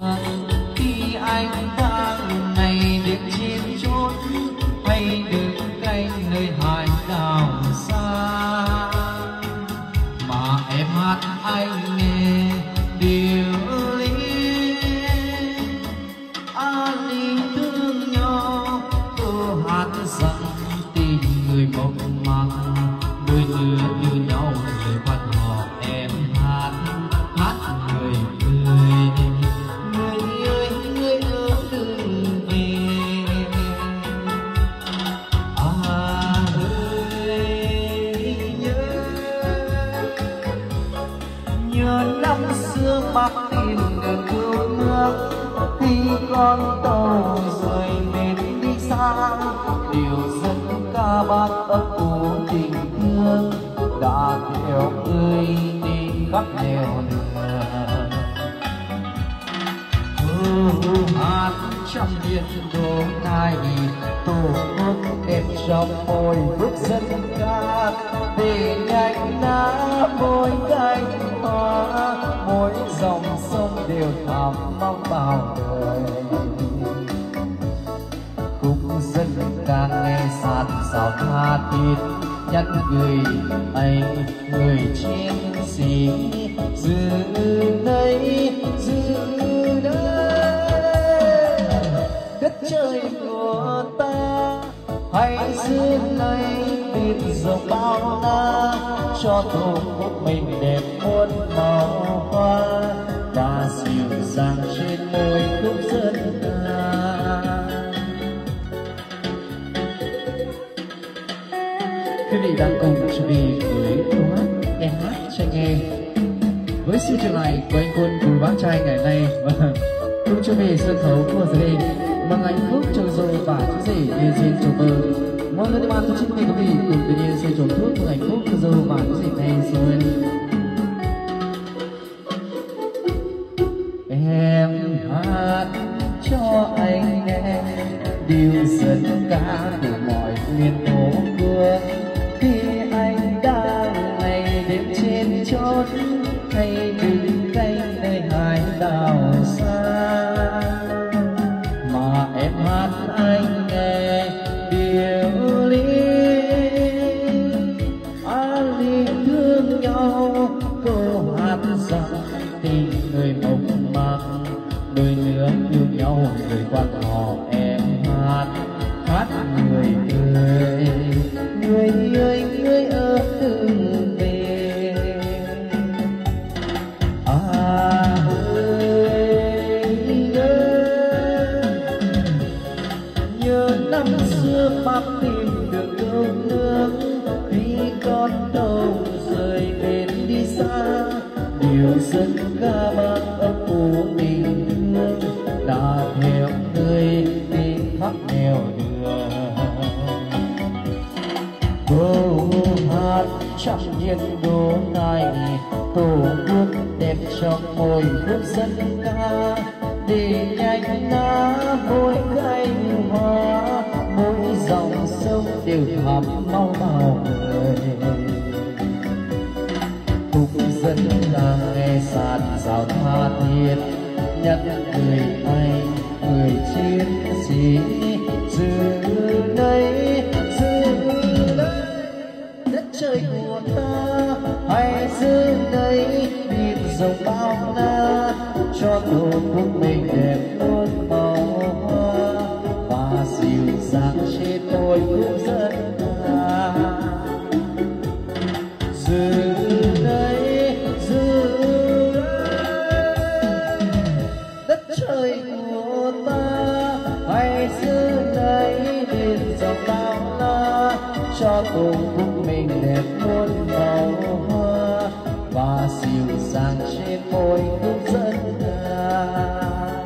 khi xưa bác tin được cứu nước, khi con tàu rời mệt đi xa, điều dân ca bát ấp ủ tình thương, đã theo người đi khắp nẻo đường. Hư hát trong điện đô này tổ quốc đẹp trong môi bước dân ca, để thắm mong bao đời. Cũng dân ca nghe sạt sao tha thiết nhắn gửi anh người chiến sĩ. Giữ đây giữ đây đất trời của ta. Hãy giữ lấy biết dòng bao la, cho tổ quốc mình đẹp muôn màu hoa dàng trên môi khúc dân ca Quý vị đang cùng chuẩn bị với câu hát em hát cho anh nghe. Với sự trở lại của anh quân cùng bác trai ngày nay và cùng chuẩn bị sân khấu của gia đình mang hạnh phúc cho dô và chú rể như trên chầu mơ. Mọi người ban tổ chức mời quý vị cùng tự nhiên sẽ trồng thuốc của hạnh phúc cho dô và chú rể này xuân yêu dân ca từ mọi miền tổ quốc. Khi anh đang ngày đêm trên chốn hay đứng canh nơi hải đảo xa. Mà em hát anh nghe điều lý ly thương nhau, câu hát rằng tình người mộng màng đôi nước yêu nhau người quan họ em hát thoát người cười, người ơi người ơi từng về à ơi nhớ nhớ năm xưa bác tìm được câu nước khi con tàu rời bên đi xa điều dân ca bác ấp ủ tình thương đã khắp nẻo đường câu hát trong nhiên đô này, tổ quốc đẹp trong môi khúc dân ca. Để nhanh lá mỗi cánh hoa, mỗi dòng sông đều thắm mau màu người. Khúc dân ca nghe sàn rào tha thiết nhất người anh người chiến sĩ giữ đây giữ đây. Đất trời của ta hãy giữ đây nhìn dòng bao la, cho tổ quốc mình đẹp muôn màu hoa. Và dịu dàng trên tôi khúc dân ca giữ xứ này lấy biển bao la cho cùng quốc mình đẹp muôn màu hoa và dịu dàng trên môi khúc dân ca